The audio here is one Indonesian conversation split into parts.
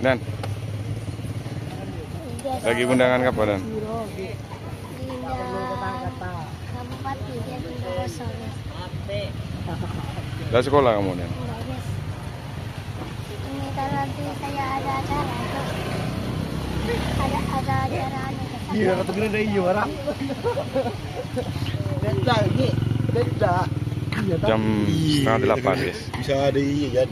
Dan lagi undangan kapan dan? Kabupaten Jatinegara Dari sekolah kamu dan? Ini nanti saya ada acara ada ada acara Iya, kata gini dari iya orang. Beda ini, beda. Iya? Jam setengah delapan guys. Bisa ada iya kan.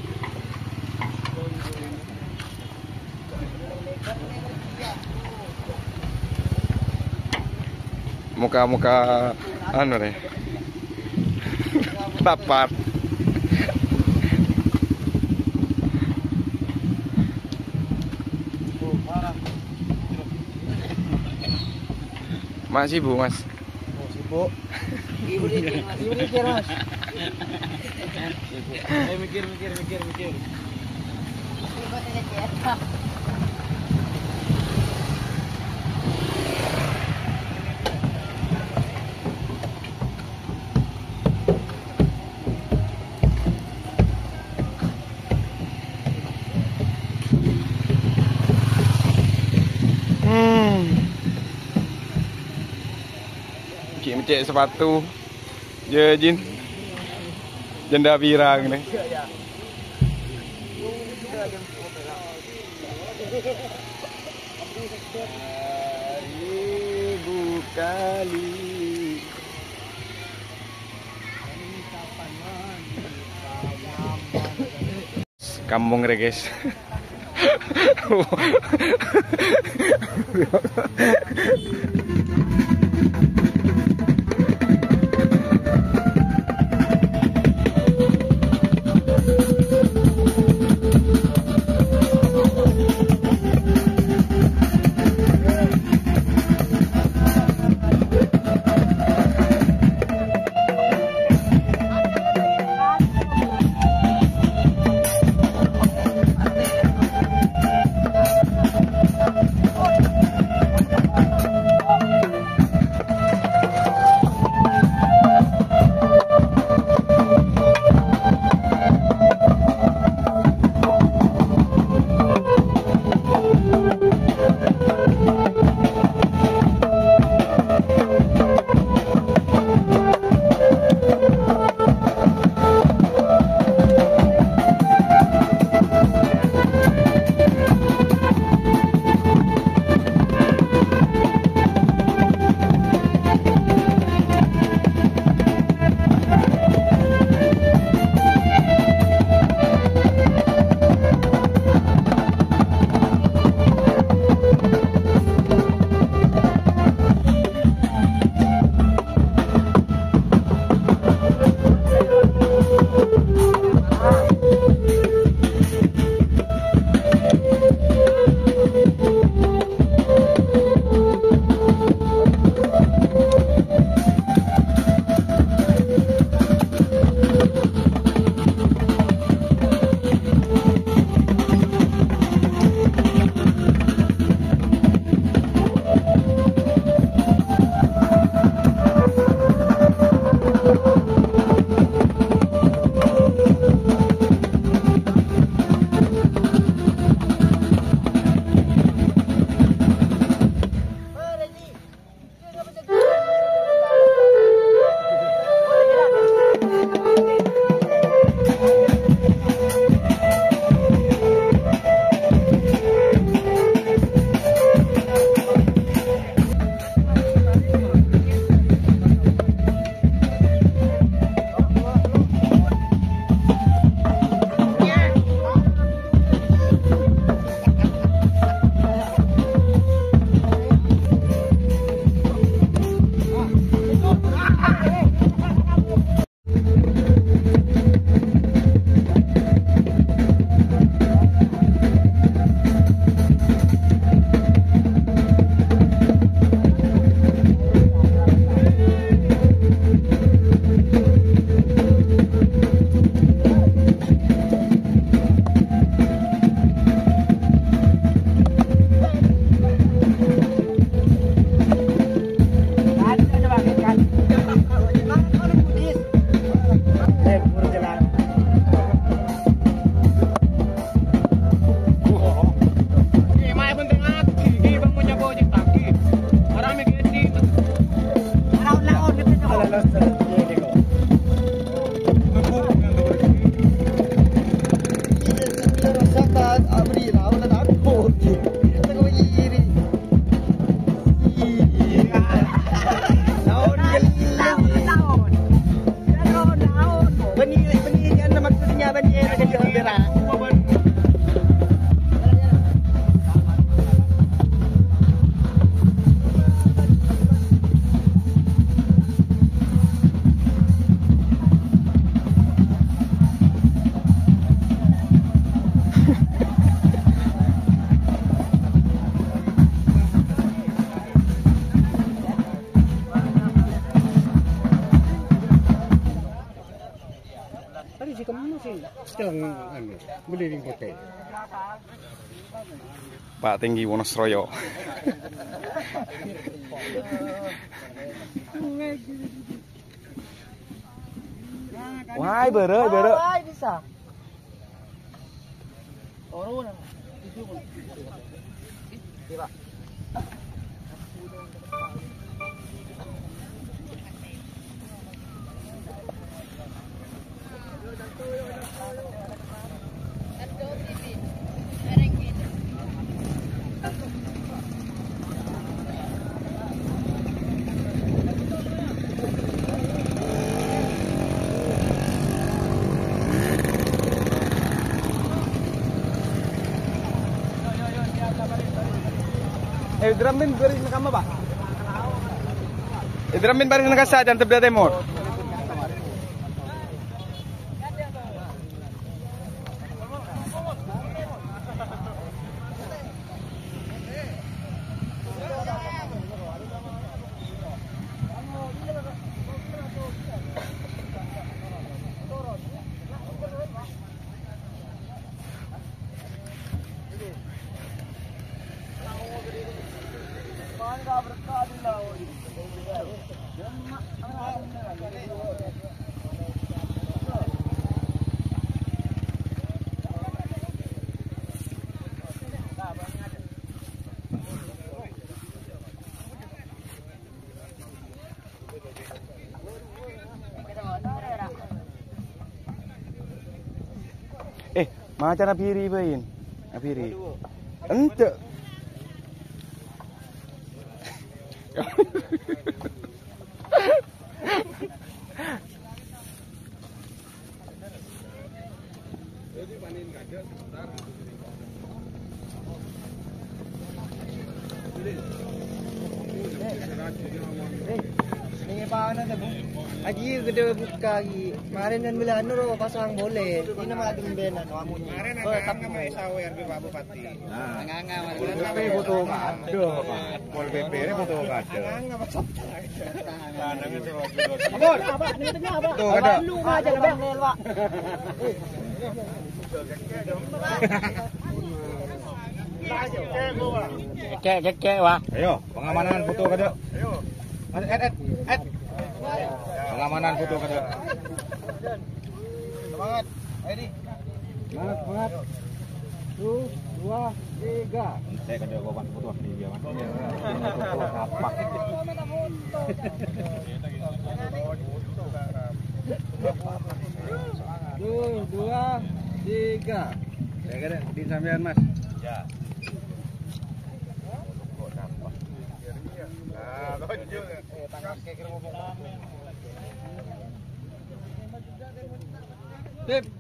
Muka-muka anu nih. Tapat. Masih bu mas. Oh, sibuk. Ibu mikir, ibu mikir, Mas. Mikir, mikir, mikir, mikir. cek sepatu. Ya jin. Janda pirang gini kali kampung re guys. beliling pakai. Pak Tinggi Wonosroyo. Wah, bere, bere. Ay, bisa. Na. Diba? Eh, dramin baris nakama ba? Eh, dramin baris nakasa dan tebda timur. Macam Abiri bain. Abiri. Ente. Ini pa na bu. Aji gede buka lagi. Kemarin dan bila anu ro pasang boleh. Ini nama ading benan kamu. Kemarin ada kan mai sawe yang Pak Bupati. Nah, nganga PP foto kado, Pak. Pol PP ini foto kado. Nganga pasang. Abon. Apa? Ini tengah apa? Tuh, ada. Lu aja lah, Pak. Cek, cek, cek, wah. Ayo, pengamanan foto kado. Ayo. Ed, ed. Pengamanan foto kado. Semangat. Ayo. Semangat, semangat. Satu, dua, tiga. Saya kado gua bantu foto di dia, Mas. Foto kapak. Satu, dua, tiga. Saya kira di sampean, Mas. Ya. Babe.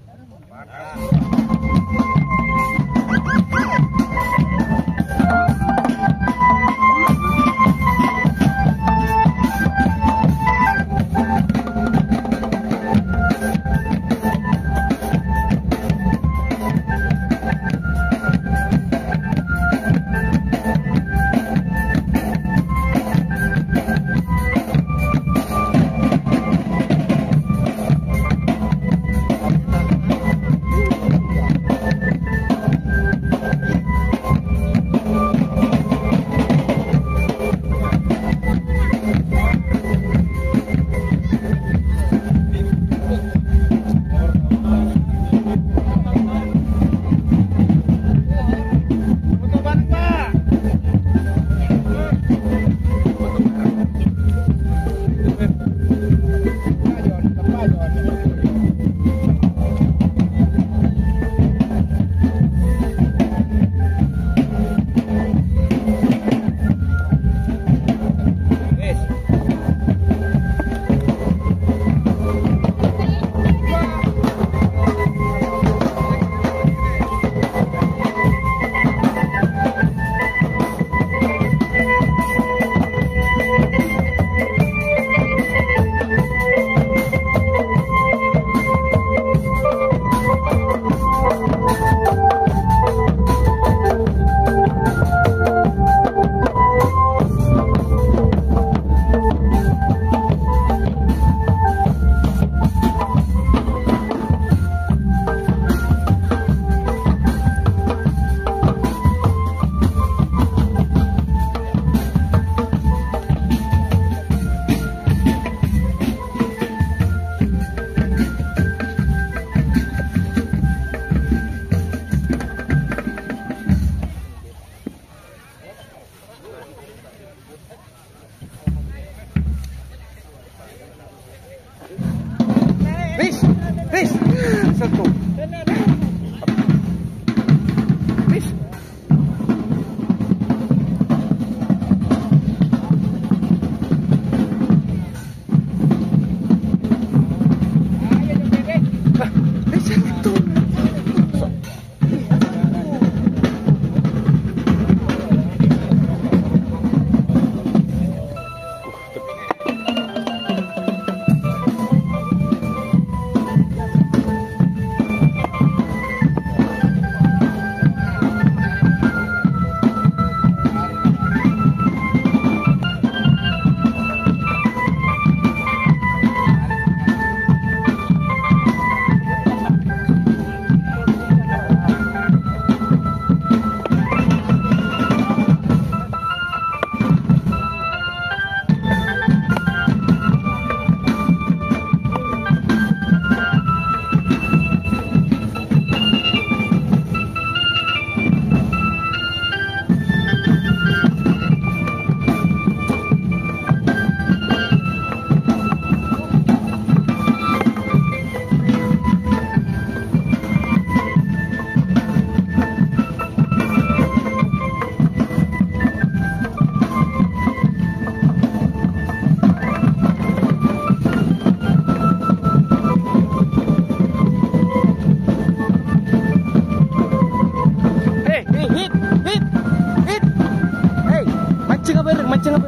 acertou.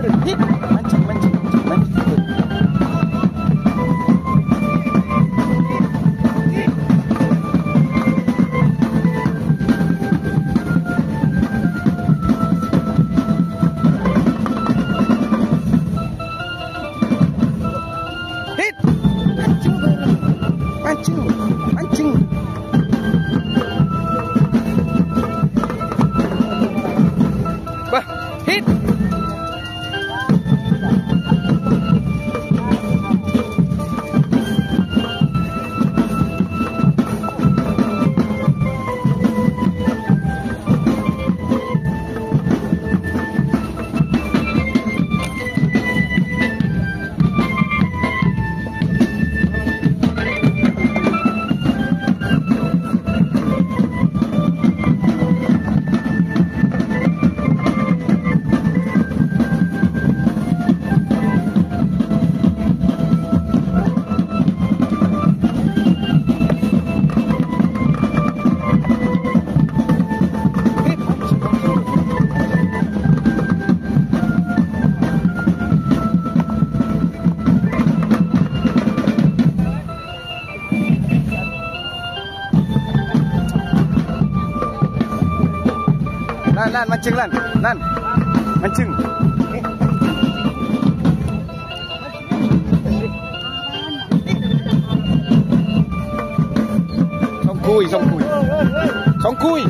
hit mancing lan. Lan. Mancing. Xong cùi, xong cùi. Xong cùi.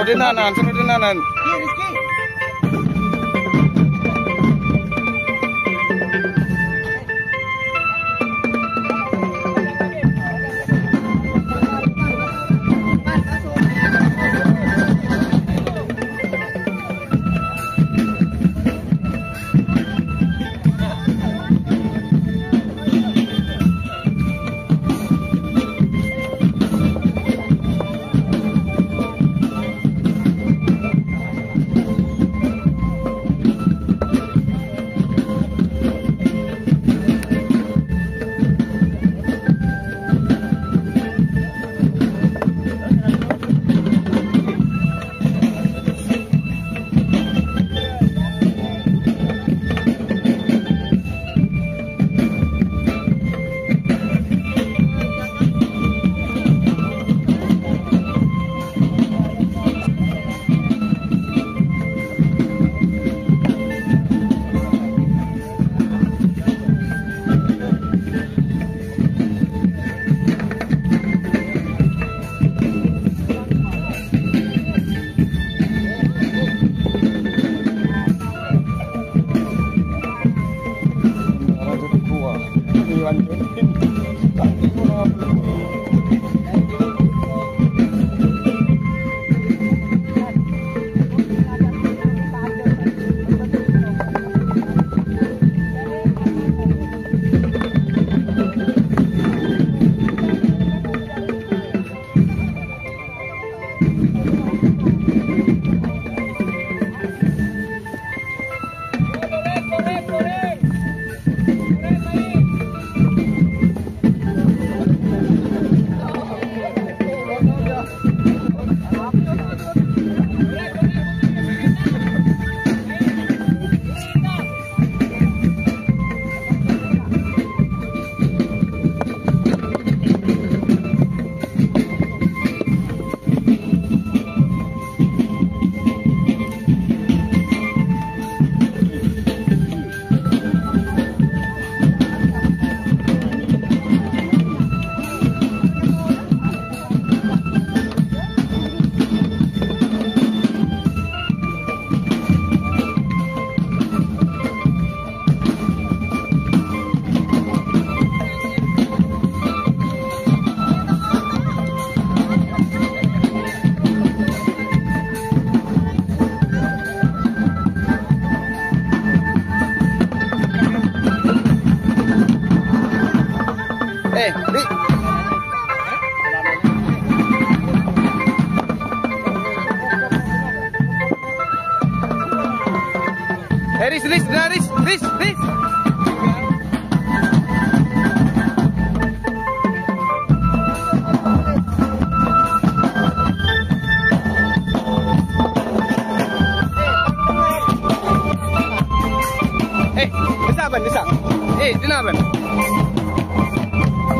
Di Nanaan, sini.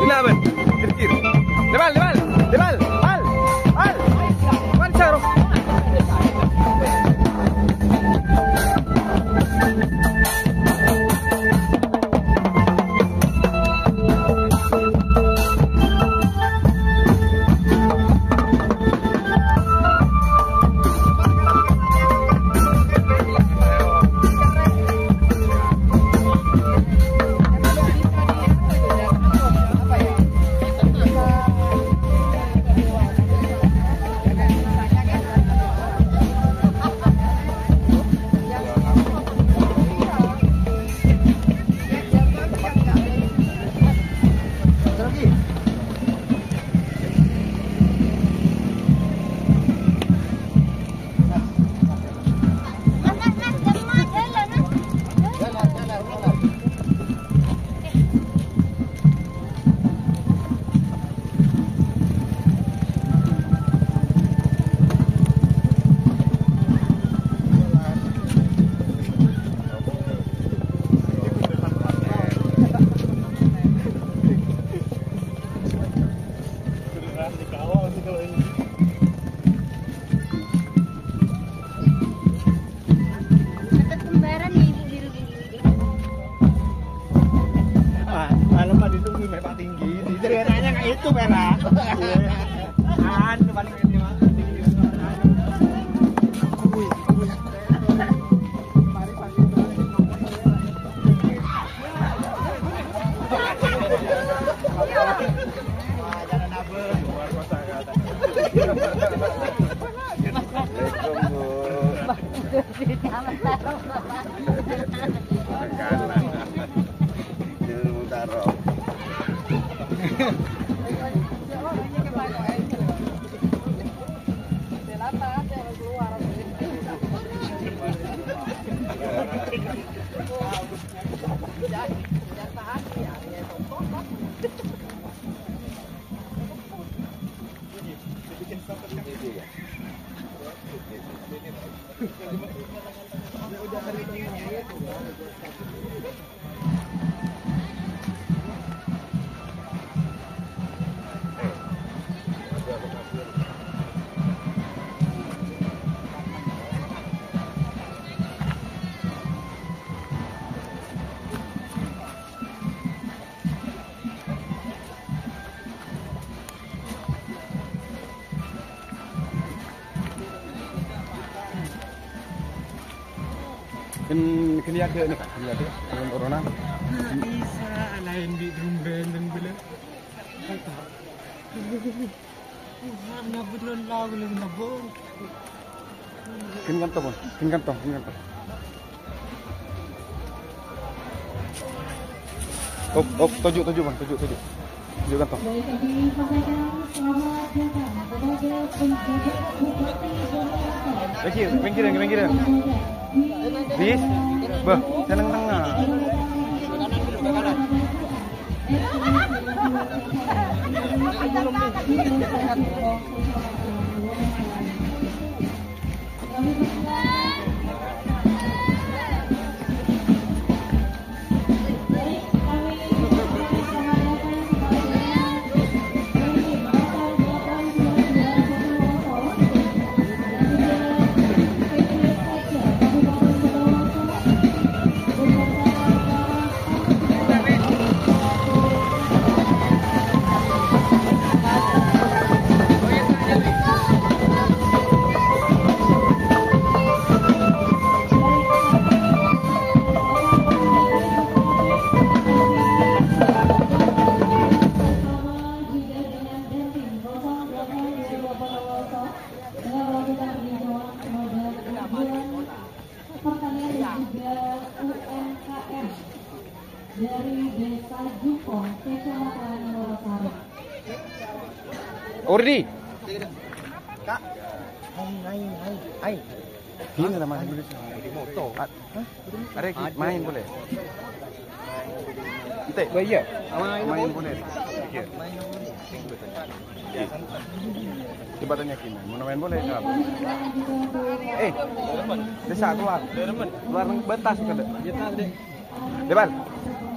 لا يلعب Kini ada nih, kini ada dengan corona. Bisa lain di rumben dan bila. Nyabut lon lagu lagi nabung. Kini kantong, kini kantong, kini kantong. Oh, oh, tujuh, tujuh bang, tujuh, tujuh. Tujuh kantong. Pinggir, pinggir, pinggir. Bis, bah, seneng tengah. Urdi. Kak, Ay, ay, ay. Ay. Sini lah main boleh. Di moto. Ada ki- main boleh. Ente. Bayar. Main boleh. Ya. Coba tanya Kina, mau main boleh kan? Eh, desa keluar. Keluar ng batas ka.